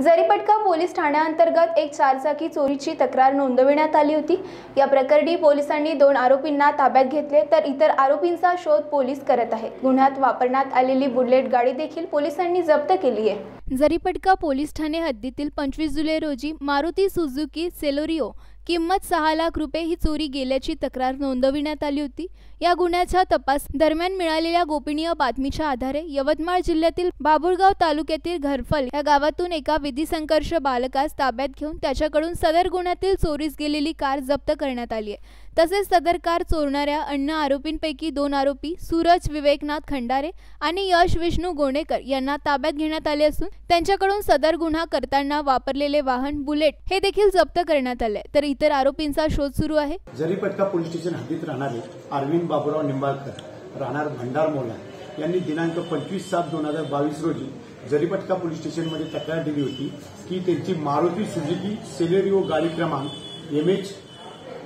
Jaripatka police ठाण्याअंतर्गत एक चारचाकी चोरीची तक्रार नोंदविण्यात आली होती. या प्रकरणी पोलिसांनी दोन आरोपींना ताब्यात घेतले तर इतर आरोपींचा शोध पोलीस करत आहेत. गुन्ह्यात वापरण्यात आलेली बुलेट गाडी देखील पोलिसांनी जप्त केली आहे. जरीपटका पोलीस ठाणे हद्दीतील पंचवीस जुलै रोजी मारुती सुझुकी सेलोरिओ किंमत सहा लाख रुपये ही चोरी गेल्याची तक्रार नोंदविण्यात आली होती. या गुन्ह्याच्या तपास दरम्यान मिळालेल्या गोपनीय बातमीच्या आधारे यवतमाळ जिल्ह्यातील बाबुळगाव तालुक्यातील घरफल या गावातून एका विधी संघर्ष बालकास ताब्यात घेऊन त्याच्याकडून सदर गुन्ह्यातील चोरीस गेलेली कार जप्त करण्यात आली आहे. तसेच सदर कार चोरणाऱ्या अन्य आरोपींपैकी दोन आरोपी सूरज विवेकनाथ खंडारे आणि यश विष्णू गोणेकर यांना ताब्यात घेण्यात आले असून त्यांच्याकडून सदर गुन्हा करताना वापरलेले वाहन बुलेट हे देखील जप्त करण्यात आले. तर इतर आरोपींचा शोध सुरू आहे? जरीपटका पोलीस स्टेशन हद्दीत राहणारे अरविंद बाबुराव निंबाळकर राहणार भंडारमोला यांनी दिनांक पंचवीस सात दोन हजार बावीस रोजी जरीपटका पोलीस स्टेशनमध्ये तक्रार दिली होती की त्यांची मारुती सुझुकी सेलेरिओ गाडी क्रमांक एम एच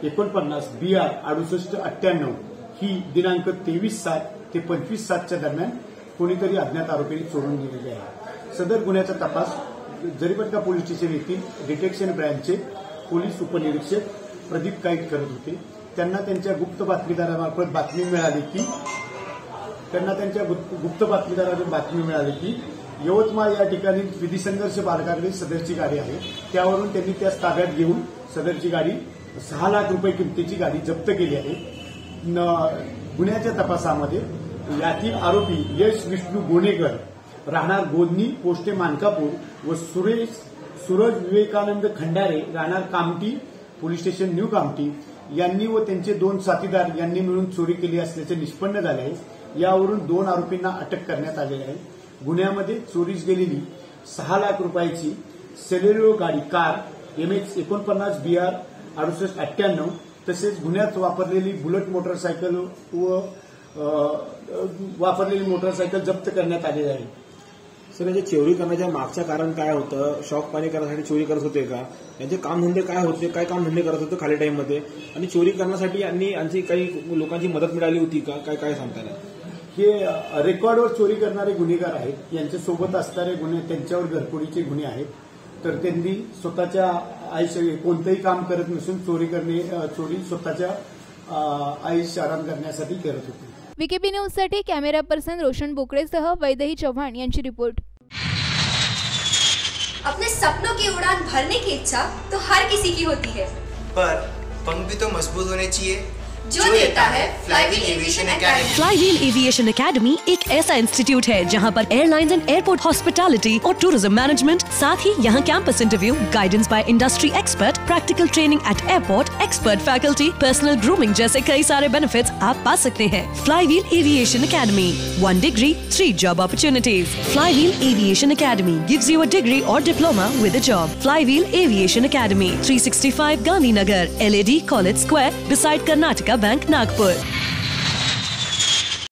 एकोणपन्नास बी आर अडुसष्ट अठ्ठ्याण्णव ही दिनांक तेवीस सात ते पंचवीस सातच्या दरम्यान कोणीतरी अज्ञात आरोपींनी चोरून दिलेली आहे. सदर गुन्ह्याचा तपास जरीपटका पोलीस स्टेशन येथील डिटेक्शन ब्रँचचे पोलीस उपनिरीक्षक प्रदीप काईट करत होते. त्यांना त्यांच्या गुप्त बातमीदारामार्फत बातमी मिळाली की त्यांना त्यांच्या गुप्त गुप्त बातमीदाराने बातमी मिळाली की यवतमाळ या ठिकाणी विधी संघर्ष बालकाकडे सदरची गाडी आहे. त्यावरून त्यांनी त्या ताब्यात घेऊन सदरची गाडी सहा लाख रुपये किमतीची गाडी जप्त केली आहे. गुन्ह्याच्या तपासामध्ये यातील आरोपी यश विष्णू गोणेकर राहणार गोदनी पोस्टे मानकापूर व सुरेश सूरज विवेकानंद खंडारे राहणार Kamthi police station new Kamthi यांनी व त्यांचे दोन साथीदार यांनी मिळून चोरी केली असल्याचे निष्पन्न झाले आहे. यावरून दोन आरोपींना अटक करण्यात आलेली आहे. गुन्ह्यामध्ये चोरीस गेलेली सहा लाख रुपयाची सेलेरिओ गाडी कार एमएच एकोणपन्नास बी आर अडुसष्ट अठ्ठ्याण्णव तसेच गुन्ह्यात वापरलेली बुलेट मोटरसायकल व वापरलेली मोटरसायकल जप्त करण्यात आलेली आहे. सर याच्या चोरी करण्याच्या मागचं कारण काय होतं? शॉक पाणी करण्यासाठी चोरी करत होते का? यांचे कामधंदे काय होते? काय कामधंदे करत होते खाली टाईममध्ये आणि चोरी करण्यासाठी यांनी यांची काही लोकांची मदत मिळाली होती का? काय काय सांगता हे रेकॉर्डवर चोरी करणारे गुन्हेगार आहेत. यांच्यासोबत असणारे गुन्हे त्यांच्यावर घरफोडीचे गुन्हे आहेत. तर त्यांनी स्वतःच्या आयुष्य कोणतंही काम करत नसून चोरी करणे चोरी स्वतःच्या आयुष्य आराम करण्यासाठी करत होते. विकेपी न्यूजसाठी कॅमेरा पर्सन रोशन बोकडेसह वैदेही चव्हाण यांची रिपोर्ट. अपने सपनों की उड़ान भरने की इच्छा तो हर किसी की होती है। पर पंख भी तो मज़बूत होने चाहिए। जो देता है flywheel aviation academy flywheel aviation academy एक ऐसा इंस्टीट्यूट है जहाँ पर एयरलाइंस एंड एयरपोर्ट हॉस्पिटैलिटी और टूरिज़्म मैनेजमेंट साथ ही यहाँ campus interview guidance by industry expert practical training at airport expert faculty personal grooming जैसे कई सारे बेनिफिट आप पा सकते हैं। Flywheel aviation academy one degree three job opportunities flywheel aviation academy gives you a degree और diploma with a job flywheel aviation academy three sixty five Gandhinagar L A D college square beside Karnataka bank Nagpur